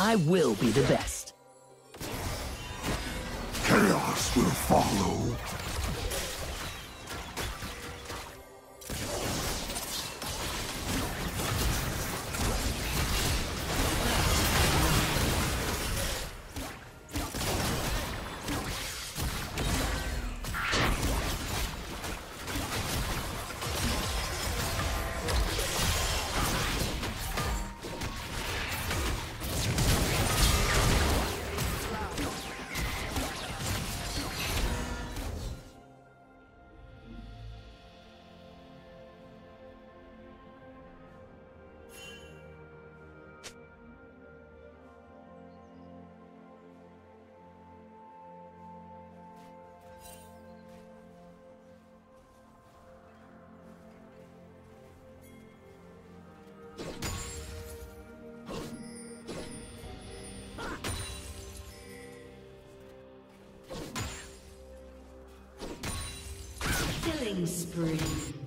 I will be the best. Chaos will follow. Killing spree.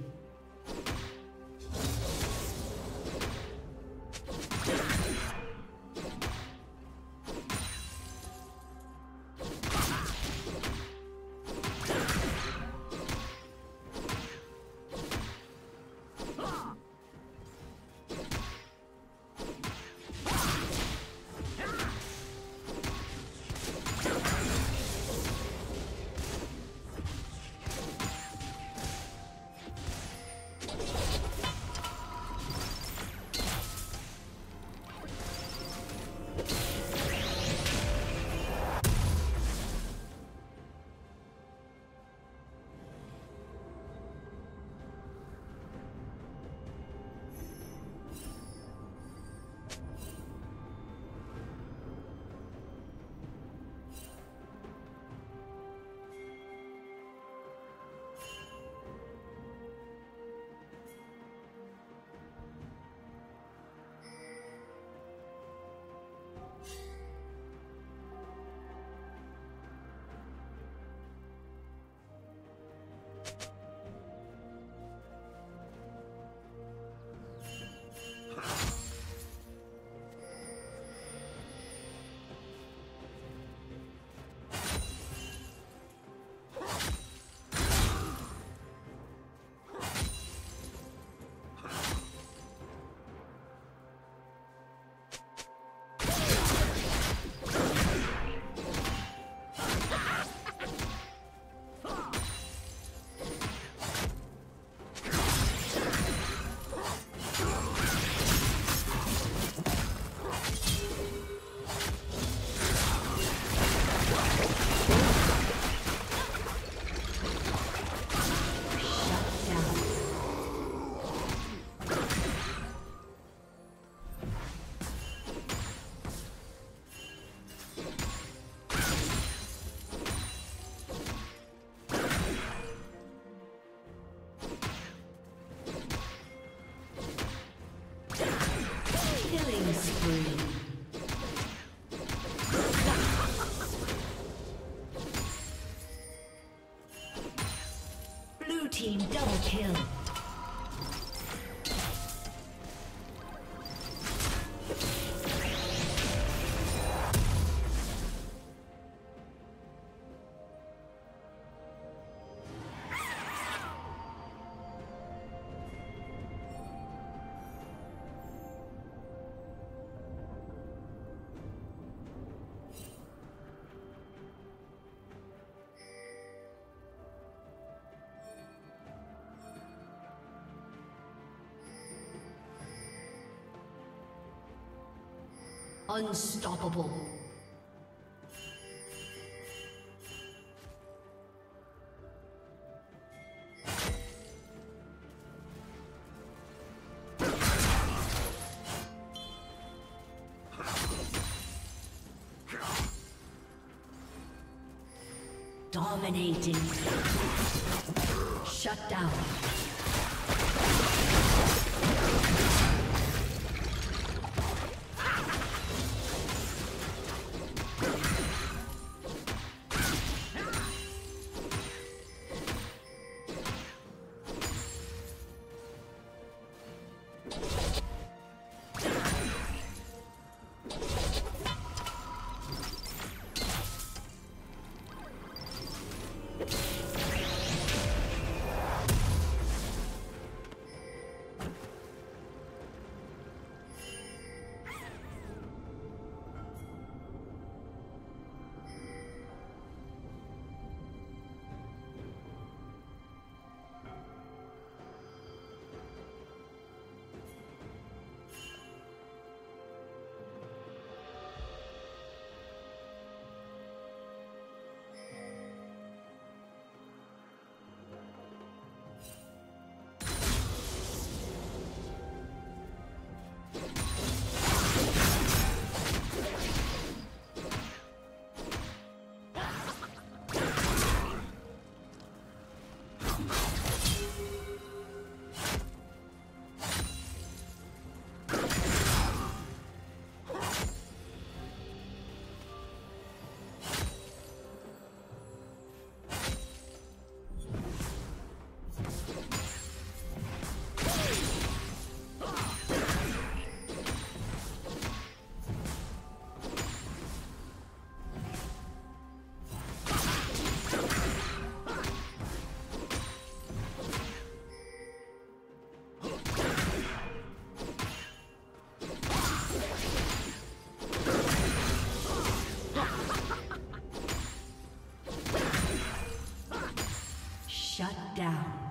Team double kill. Unstoppable. Dominating. Shut down. Shut down.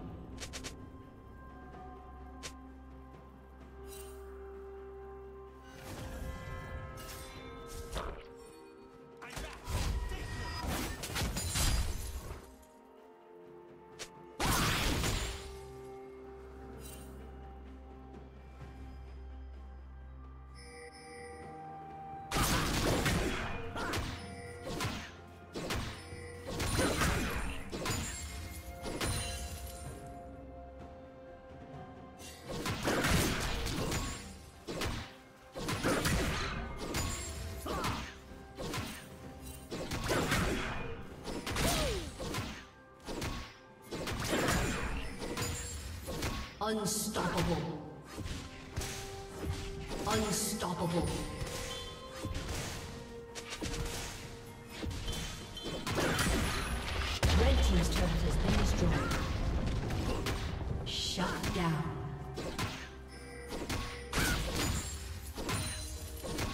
Unstoppable. Unstoppable. Red Team's turret has been destroyed. Shut down.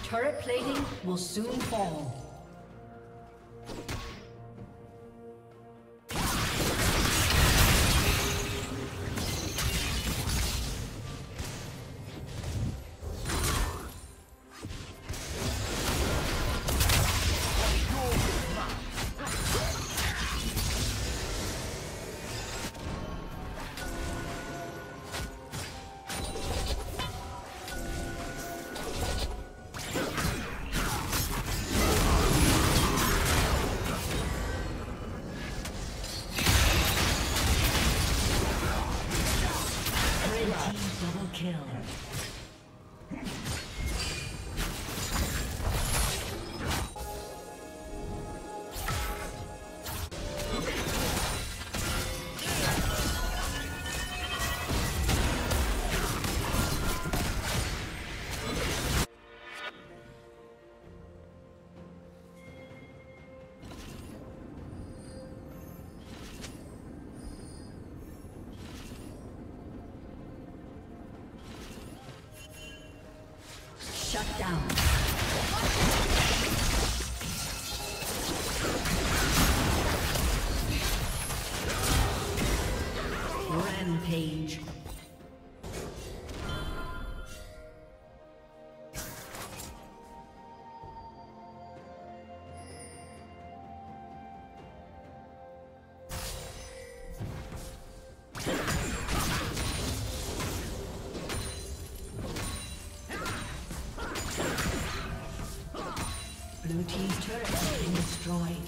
Turret plating will soon fall. Shut down. Rampage. Destroyed.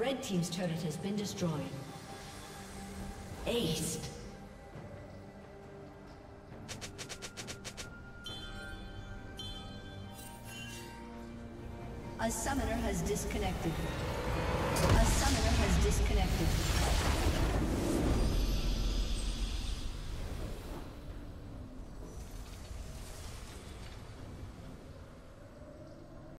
Red team's turret has been destroyed. Ace. A summoner has disconnected. A summoner has disconnected.